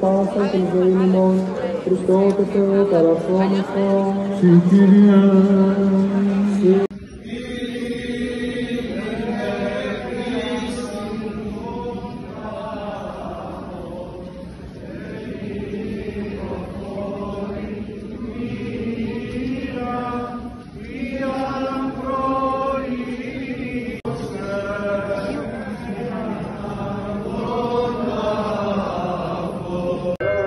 πάσα την ζωή ημών, Χριστό το Θεό παραφόμεθα. Συ Lord.